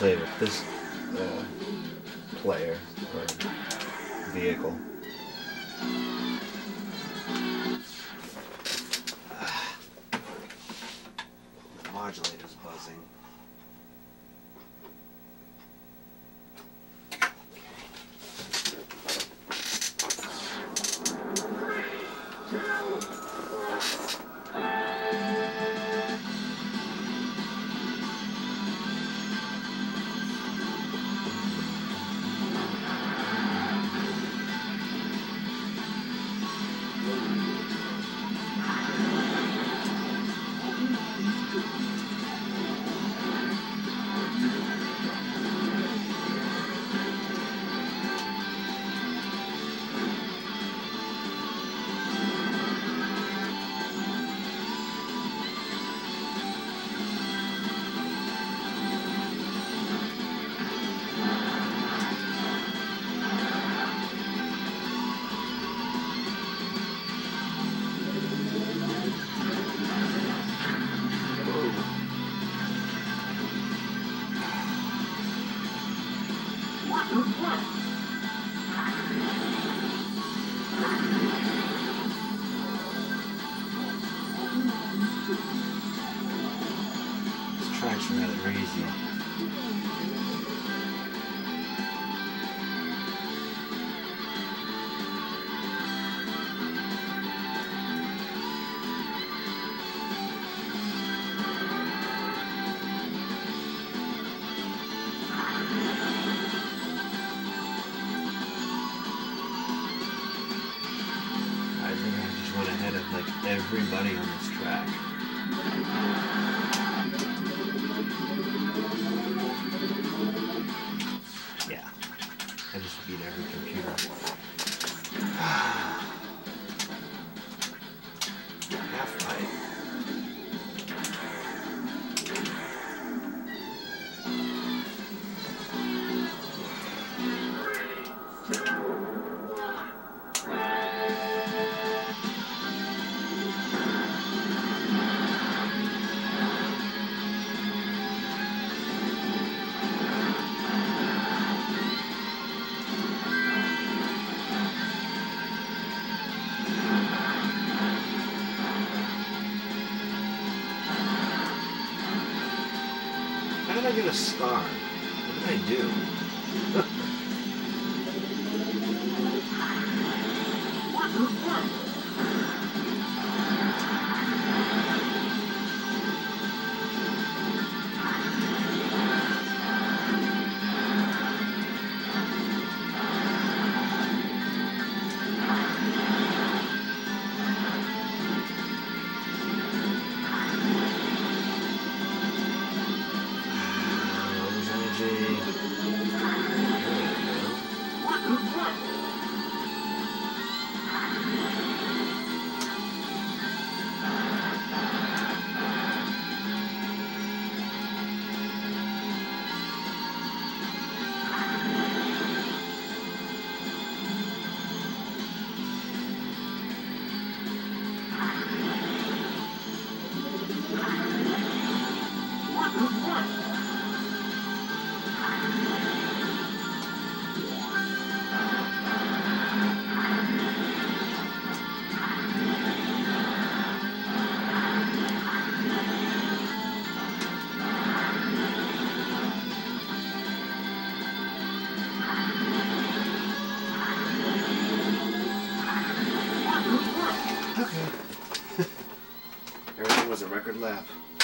play with this uh, player or vehicle. The modulator's buzzing. I think I just went ahead of like everybody on this track. Computer. Half pipe. A star? What did I do? energy. Laugh.